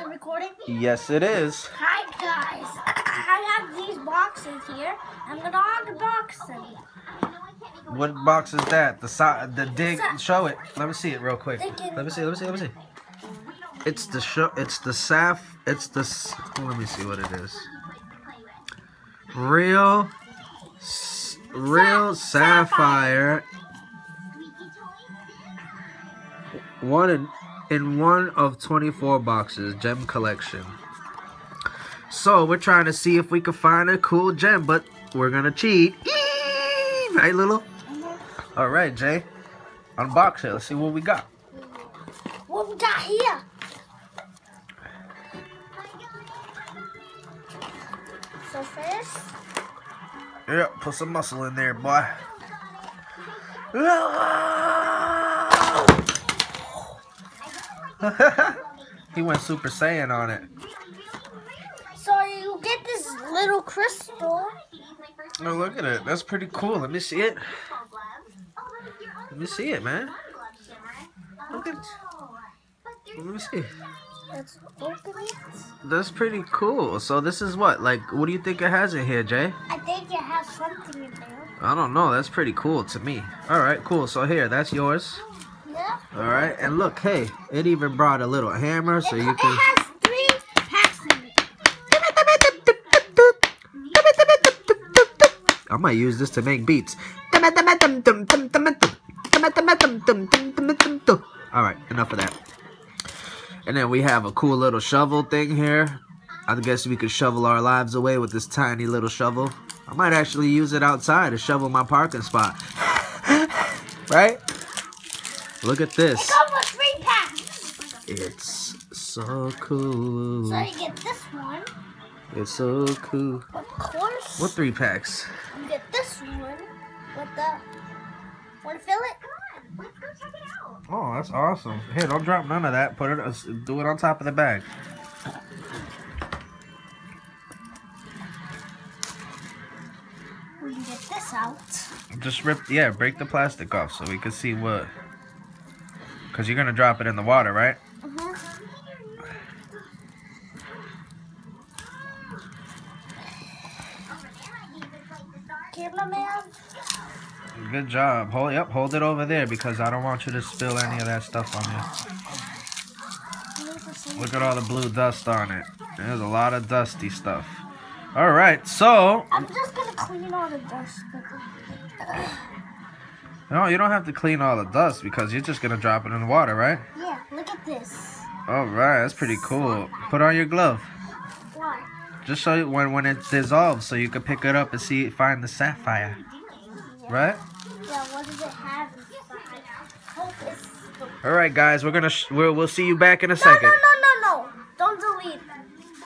it recording? Yes, it is. Hi guys, I have these boxes here. I'm gonna unbox them. What box is that? The si- the dig. Sa- Show it. Let me see it real quick. Let me see. Let me see. Let me see. It's the show. It's the saf. It's the. s- Let me see what it is. Real. s- Real Sa- sapphire. One in, in one of 24 boxes, gem collection. So we're trying to see if we can find a cool gem, but we're gonna cheat. Eee! Right, Lulu? All right, Jay. Unbox it. Let's see what we got. What we got here? So first, Yep, put some muscle in there, boy. Ah! he went Super Saiyan on it. so you get this little crystal. Oh, look at it. That's pretty cool. Let me see it. Let me see it, man. Look at. Let me see. Let's open it. That's pretty cool. So this is what? Like, what do you think it has in here, Jay? I think it has something in there. I don't know. That's pretty cool to me. All right, cool. So here, that's yours. All right, and look, hey, it even brought a little hammer so it, you it can. has three packs in it. I might use this to make beats. All right, enough of that. And then we have a cool little shovel thing here. I guess we could shovel our lives away with this tiny little shovel. I might actually use it outside to shovel my parking spot. right? Look at this. It comes with three packs. It's so cool. So you get this one, It's so cool. of course. What three packs? You get this one with the. Want to fill it? Go check it out. Oh, that's awesome. Here, don't drop none of that. Put it, uh, do it on top of the bag. We can get this out. Just rip, yeah, break the plastic off so we can see what. Cause you're gonna drop it in the water, right? Good job. Hold, yep, hold it over there because I don't want you to spill any of that stuff on you. Look at all the blue dust on it. There's a lot of dusty stuff. All right, so I'm just gonna clean all the dust. No, you don't have to clean all the dust because you're just gonna drop it in the water, right? Yeah, look at this. All right, that's pretty cool. Put on your glove. Why? Just so you- when when it dissolves, so you can pick it up and see find the sapphire, right? Yeah, what does it have inside? Hope it's the- All right, guys, we're gonna sh- we'll we'll see you back in a no, second. no, no,